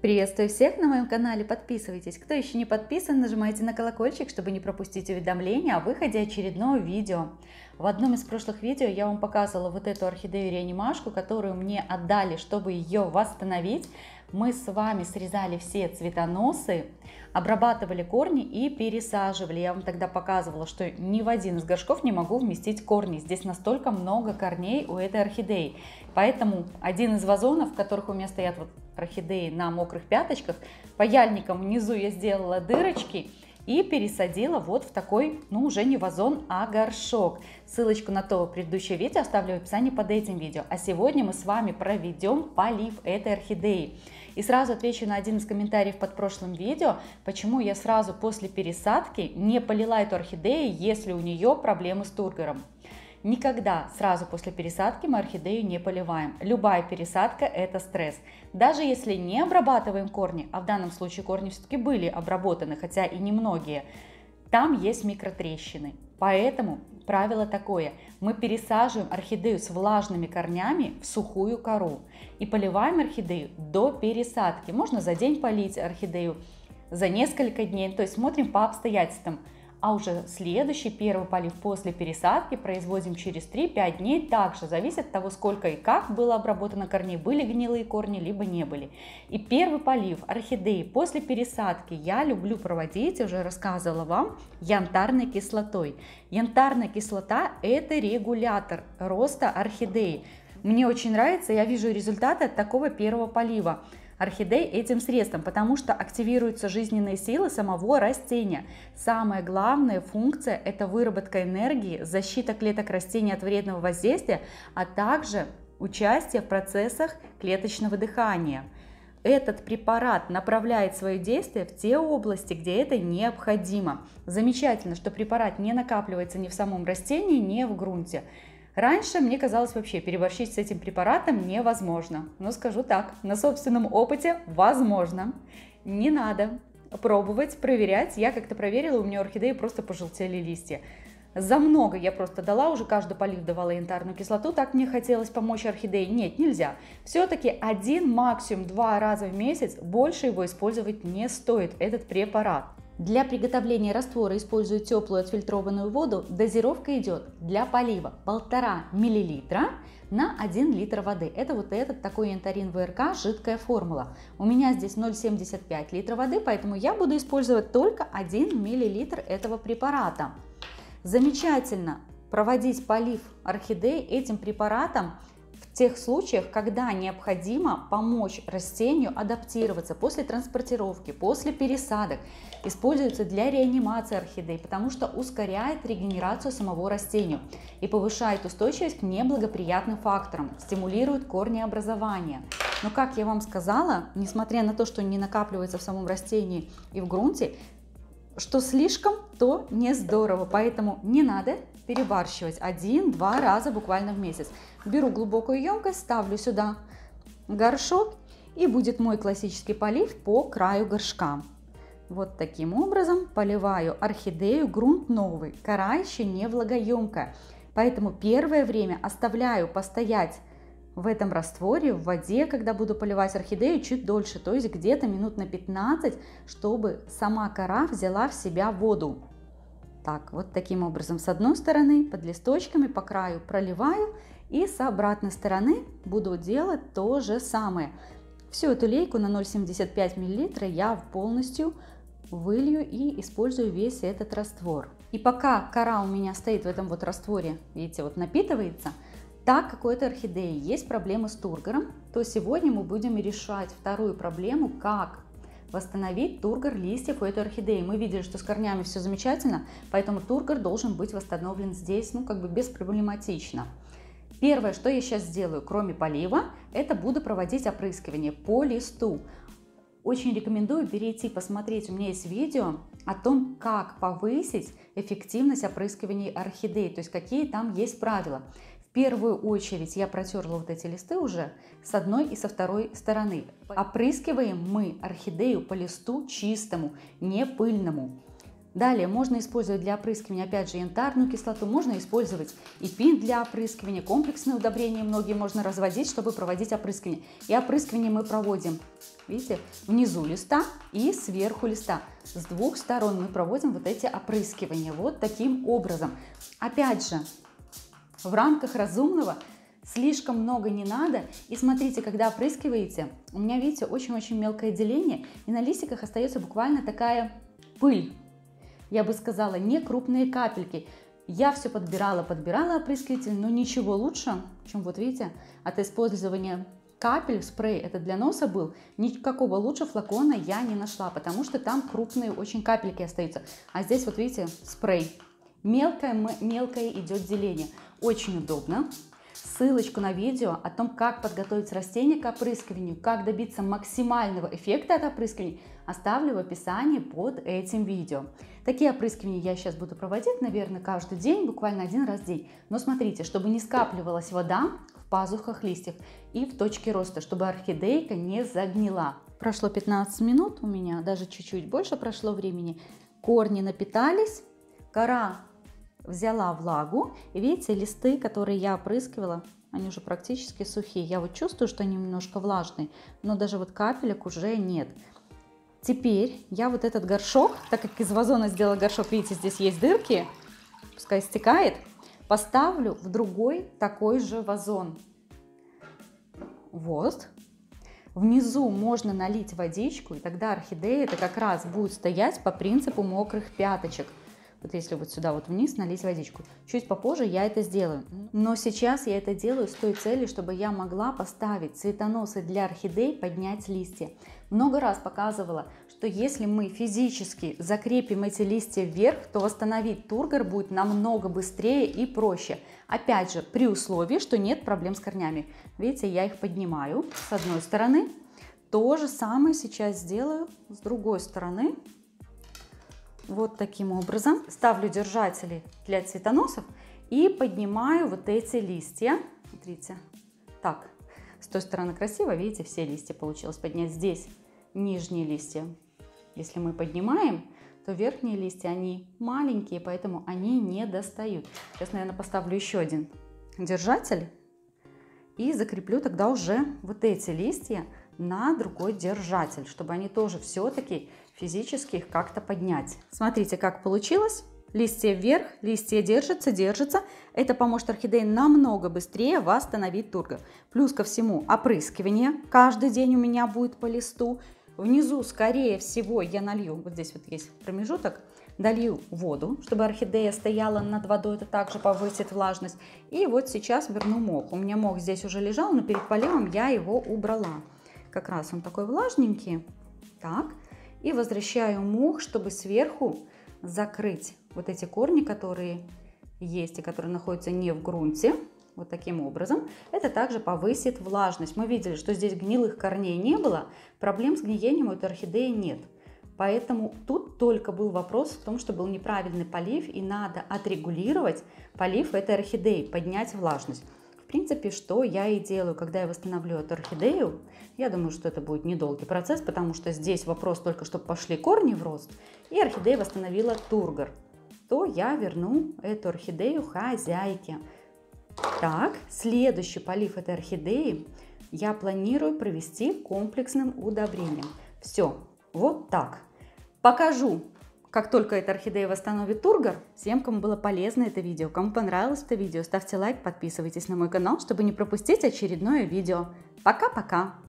Приветствую всех на моем канале, подписывайтесь. Кто еще не подписан, нажимайте на колокольчик, чтобы не пропустить уведомления о выходе очередного видео. В одном из прошлых видео я вам показывала вот эту орхидею реанимашку, которую мне отдали, чтобы ее восстановить. Мы с вами срезали все цветоносы, обрабатывали корни и пересаживали. Я вам тогда показывала, что ни в один из горшков не могу вместить корни. Здесь настолько много корней у этой орхидеи. Поэтому один из вазонов, в которых у меня стоят вот орхидеи на мокрых пяточках. Паяльником внизу я сделала дырочки и пересадила вот в такой, ну уже не вазон, а горшок. Ссылочку на то предыдущее видео оставлю в описании под этим видео. А сегодня мы с вами проведем полив этой орхидеи. И сразу отвечу на один из комментариев под прошлым видео, почему я сразу после пересадки не полила эту орхидею, если у нее проблемы с тургором. Никогда сразу после пересадки мы орхидею не поливаем. Любая пересадка это стресс. Даже если не обрабатываем корни, а в данном случае корни все-таки были обработаны, хотя и немногие, там есть микротрещины. Поэтому правило такое. Мы пересаживаем орхидею с влажными корнями в сухую кору и поливаем орхидею до пересадки. Можно за день полить орхидею, за несколько дней. То есть смотрим по обстоятельствам а уже следующий первый полив после пересадки производим через 3-5 дней. Также зависит от того, сколько и как было обработано корней, были гнилые корни, либо не были. И первый полив орхидеи после пересадки я люблю проводить, уже рассказывала вам, янтарной кислотой. Янтарная кислота – это регулятор роста орхидеи. Мне очень нравится, я вижу результаты от такого первого полива орхидей этим средством, потому что активируются жизненные силы самого растения. Самая главная функция – это выработка энергии, защита клеток растения от вредного воздействия, а также участие в процессах клеточного дыхания. Этот препарат направляет свое действие в те области, где это необходимо. Замечательно, что препарат не накапливается ни в самом растении, ни в грунте. Раньше мне казалось вообще переборщить с этим препаратом невозможно. Но скажу так, на собственном опыте возможно. Не надо пробовать, проверять. Я как-то проверила, у меня орхидеи просто пожелтели листья. За много я просто дала, уже каждый полив давала янтарную кислоту, так мне хотелось помочь орхидее. Нет, нельзя. Все-таки один, максимум два раза в месяц, больше его использовать не стоит, этот препарат. Для приготовления раствора использую теплую отфильтрованную воду. Дозировка идет для полива 1,5 мл на 1 литр воды. Это вот этот такой янтарин ВРК жидкая формула. У меня здесь 0,75 литра воды, поэтому я буду использовать только 1 мл этого препарата. Замечательно проводить полив орхидей этим препаратом тех случаях, когда необходимо помочь растению адаптироваться после транспортировки, после пересадок, используется для реанимации орхидей, потому что ускоряет регенерацию самого растения и повышает устойчивость к неблагоприятным факторам, стимулирует корнеобразование. Но, как я вам сказала, несмотря на то, что не накапливается в самом растении и в грунте, что слишком, то не здорово, поэтому не надо перебарщивать один-два раза буквально в месяц. Беру глубокую емкость, ставлю сюда горшок и будет мой классический полив по краю горшка. Вот таким образом поливаю орхидею, грунт новый, кора еще не влагоемкая. Поэтому первое время оставляю постоять в этом растворе, в воде, когда буду поливать орхидею, чуть дольше, то есть где-то минут на 15, чтобы сама кора взяла в себя воду. Так, вот таким образом с одной стороны под листочками по краю проливаю и с обратной стороны буду делать то же самое. Всю эту лейку на 0,75 мл я полностью вылью и использую весь этот раствор. И пока кора у меня стоит в этом вот растворе, видите, вот напитывается, так как у этой орхидеи есть проблемы с тургором, то сегодня мы будем решать вторую проблему, как восстановить тургор листьев у этой орхидеи. Мы видели, что с корнями все замечательно, поэтому тургор должен быть восстановлен здесь, ну, как бы беспроблематично. Первое, что я сейчас сделаю, кроме полива, это буду проводить опрыскивание по листу. Очень рекомендую перейти посмотреть, у меня есть видео о том, как повысить эффективность опрыскивания орхидей, то есть какие там есть правила первую очередь я протерла вот эти листы уже с одной и со второй стороны. Опрыскиваем мы орхидею по листу чистому, не пыльному. Далее можно использовать для опрыскивания, опять же, янтарную кислоту, можно использовать и пин для опрыскивания, комплексные удобрения многие можно разводить, чтобы проводить опрыскивание. И опрыскивание мы проводим, видите, внизу листа и сверху листа. С двух сторон мы проводим вот эти опрыскивания, вот таким образом. Опять же, в рамках разумного слишком много не надо. И смотрите, когда опрыскиваете, у меня, видите, очень-очень мелкое деление, и на листиках остается буквально такая пыль я бы сказала, не крупные капельки. Я все подбирала, подбирала опрыскиватель, но ничего лучше, чем вот видите, от использования капель, спрей, это для носа был, никакого лучше флакона я не нашла, потому что там крупные очень капельки остаются. А здесь вот видите, спрей. Мелкое, мелкое идет деление. Очень удобно. Ссылочку на видео о том, как подготовить растение к опрыскиванию, как добиться максимального эффекта от опрыскивания, оставлю в описании под этим видео. Такие опрыскивания я сейчас буду проводить, наверное, каждый день, буквально один раз в день. Но смотрите, чтобы не скапливалась вода в пазухах листьев и в точке роста, чтобы орхидейка не загнила. Прошло 15 минут у меня, даже чуть-чуть больше прошло времени. Корни напитались, кора взяла влагу. И видите, листы, которые я опрыскивала, они уже практически сухие. Я вот чувствую, что они немножко влажные, но даже вот капелек уже нет. Теперь я вот этот горшок, так как из вазона сделала горшок, видите, здесь есть дырки, пускай стекает, поставлю в другой такой же вазон. Вот. Внизу можно налить водичку, и тогда орхидея это как раз будет стоять по принципу мокрых пяточек вот если вот сюда вот вниз налить водичку. Чуть попозже я это сделаю. Но сейчас я это делаю с той целью, чтобы я могла поставить цветоносы для орхидей, поднять листья. Много раз показывала, что если мы физически закрепим эти листья вверх, то восстановить тургор будет намного быстрее и проще. Опять же, при условии, что нет проблем с корнями. Видите, я их поднимаю с одной стороны. То же самое сейчас сделаю с другой стороны. Вот таким образом. Ставлю держатели для цветоносов и поднимаю вот эти листья. Смотрите. Так, с той стороны красиво, видите, все листья получилось поднять. Здесь нижние листья. Если мы поднимаем, то верхние листья, они маленькие, поэтому они не достают. Сейчас, наверное, поставлю еще один держатель и закреплю тогда уже вот эти листья на другой держатель, чтобы они тоже все-таки физически их как-то поднять. Смотрите, как получилось. Листья вверх, листья держатся, держатся. Это поможет орхидее намного быстрее восстановить тургор. Плюс ко всему опрыскивание каждый день у меня будет по листу. Внизу, скорее всего, я налью, вот здесь вот есть промежуток, долью воду, чтобы орхидея стояла над водой, это также повысит влажность. И вот сейчас верну мох. У меня мох здесь уже лежал, но перед поливом я его убрала. Как раз он такой влажненький. Так, и возвращаю мох, чтобы сверху закрыть вот эти корни, которые есть и которые находятся не в грунте. Вот таким образом. Это также повысит влажность. Мы видели, что здесь гнилых корней не было. Проблем с гниением у этой орхидеи нет. Поэтому тут только был вопрос в том, что был неправильный полив и надо отрегулировать полив этой орхидеи, поднять влажность принципе, что я и делаю, когда я восстановлю эту орхидею. Я думаю, что это будет недолгий процесс, потому что здесь вопрос только, чтобы пошли корни в рост, и орхидея восстановила тургор. То я верну эту орхидею хозяйке. Так, следующий полив этой орхидеи я планирую провести комплексным удобрением. Все, вот так. Покажу как только эта орхидея восстановит тургор, всем, кому было полезно это видео, кому понравилось это видео, ставьте лайк, подписывайтесь на мой канал, чтобы не пропустить очередное видео. Пока-пока!